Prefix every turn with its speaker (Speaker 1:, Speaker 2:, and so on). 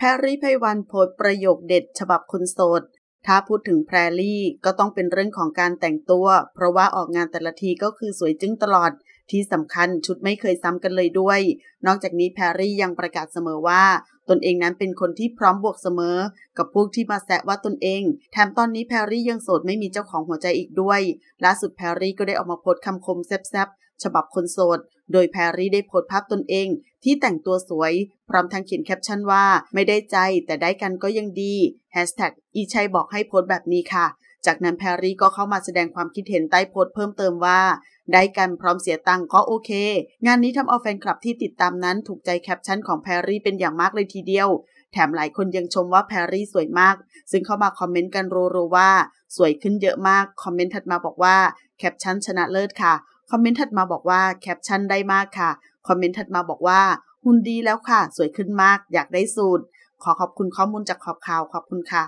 Speaker 1: แพรรี่ไพวันโพสประโยคเด็ดฉบับคนโสด ถ้าพูดถึงแพรรี่ก็ต้องเป็นเรื่องของการแต่งตัว เพราะว่าออกงานแต่ละทีก็คือสวยจึ้งตลอด ที่สำคัญชุดไม่เคยซ้ำกันเลยด้วย นอกจากนี้แพรรี่ยังประกาศเสมอว่า ตนเองนั้นเป็นคนที่พร้อมบวกเสมอ กับพวกที่มาแซะว่าตนเอง แถมตอนนี้แพรรี่ยังโสดไม่มีเจ้าของหัวใจอีกด้วย ล่าสุดแพรรี่ก็ได้ออกมาโพสคำคมแซบๆ ฉบับคนโสด โดยแพรรี่ได้โพสต์ภาพตนเอง ที่แต่งตัวสวย พร้อมทั้งเขียนแคปชั่นว่า ไม่ได้ใจแต่ได้กันก็ยังดีแฮชแท็กอีชัยบอกให้โพสต์แบบนี้ค่ะ จากนั้นแพรรี่ก็เข้ามาแสดงความคิดเห็นใต้โพสต์เพิ่มเติมว่า ได้กันพร้อมเสียตังก็โอเค งานนี้ทำเอาแฟนคลับที่ติดตามนั้นถูกใจแคปชั่นของแพรรี่เป็นอย่างมากเลยทีเดียวแถมหลายคนยังชมว่าแพรรี่สวยมาก ซึ่งเข้ามาคอมเมนต์กันรัวๆว่า สวยขึ้นเยอะมาก คอมเมนต์ถัดมาบอกว่า แคปชั่นชนะเลิศค่ะ คอมเมนต์ถัดมาบอกว่าแคปชั่นได้มากค่ะ คอมเมนต์ถัดมาบอกว่าหุ่นดีแล้วค่ะ สวยขึ้นมาก อยากได้สูตร ขอขอบคุณข้อมูลจากขอบข่าวขอบคุณค่ะ